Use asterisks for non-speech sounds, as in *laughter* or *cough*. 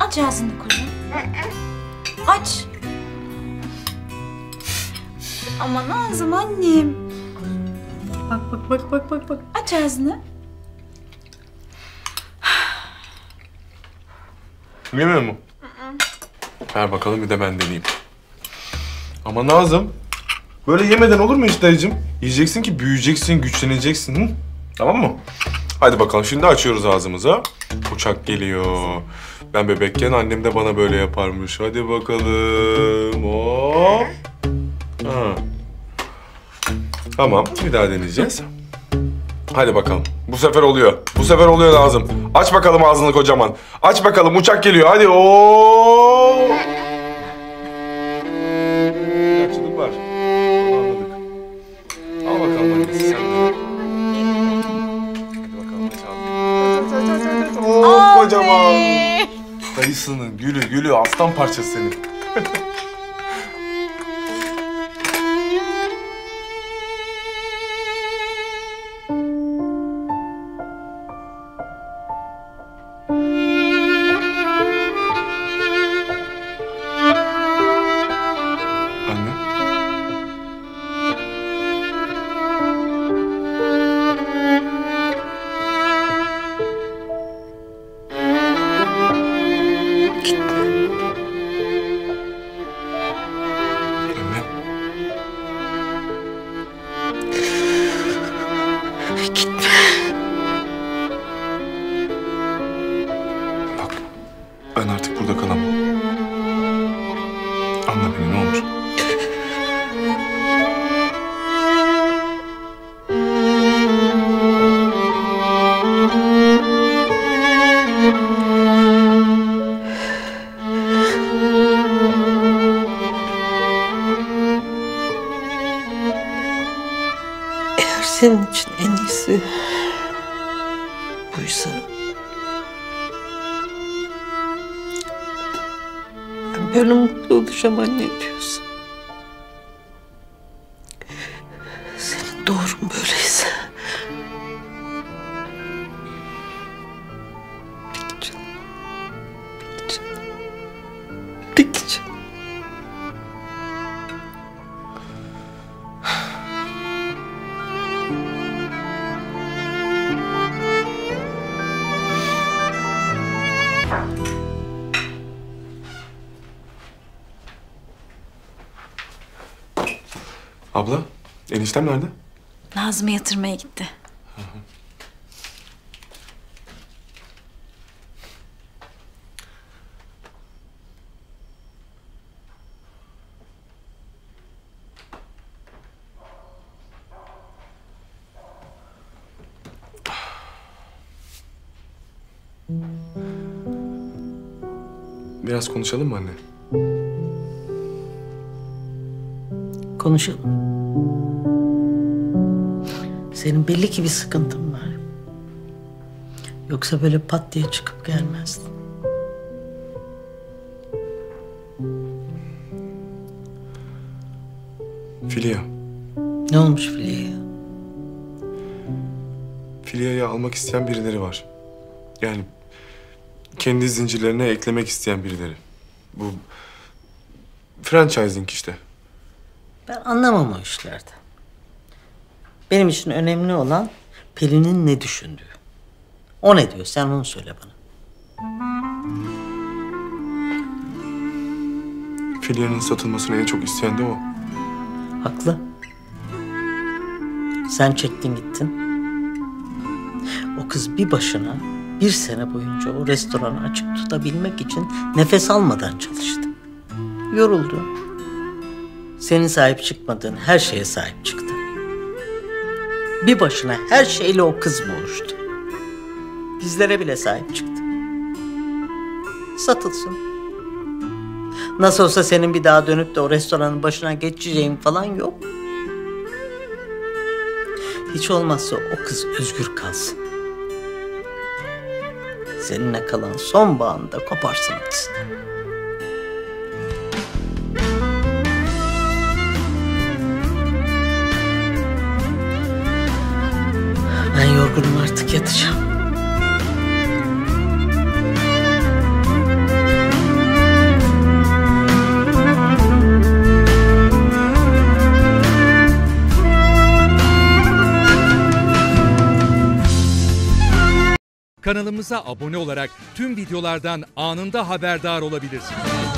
Aç ağzını kuzum. Aç. Aman ağzım annem. Bak bak bak bak bak bak. Aç ağzını. Yemiyor mu? Ver bakalım bir de ben deneyeyim. Ama Nazım, böyle yemeden olur mu hiç dayıcım? Yiyeceksin ki büyüyeceksin, güçleneceksin. Hı? Tamam mı? Hadi bakalım şimdi açıyoruz ağzımıza. Uçak geliyor. Ben bebekken annem de bana böyle yaparmış. Hadi bakalım. Hop. Ha. Tamam, bir daha deneyeceğiz. Hadi bakalım. Bu sefer oluyor. Bu sefer oluyor Nazım. Aç bakalım ağzını kocaman. Aç bakalım uçak geliyor. Hadi o. Dayısının gülü gülü aslan parçası senin. *laughs* ben artık burada kalamam. Anla beni ne olur. Eğer senin için en iyisi buysa ben böyle mutlu olacağım anne diyorsun. Abla, eniştem nerede? Nazım'ı yatırmaya gitti. Biraz konuşalım mı anne? Konuşalım. Senin belli ki bir sıkıntın var. Yoksa böyle pat diye çıkıp gelmezdin. Filya. Ne olmuş Filya'ya? Filya'yı almak isteyen birileri var. Yani kendi zincirlerine eklemek isteyen birileri. Bu franchising işte. Ben anlamam o işlerden. Benim için önemli olan Pelin'in ne düşündüğü. O ne diyor sen onu söyle bana. Filya'nın satılmasını en çok isteyen de o. Haklı. Sen çektin gittin. O kız bir başına bir sene boyunca o restoranı açık tutabilmek için nefes almadan çalıştı. Yoruldu. Senin sahip çıkmadığın her şeye sahip çıktı. Bir başına her şeyle o kız boğuştu. Bizlere bile sahip çıktı. Satılsın. Nasıl olsa senin bir daha dönüp de o restoranın başına geçeceğin falan yok. Hiç olmazsa o kız özgür kalsın. Seninle kalan son bağını da koparsın gitsin. yorgunum artık yatacağım. Kanalımıza abone olarak tüm videolardan anında haberdar olabilirsiniz.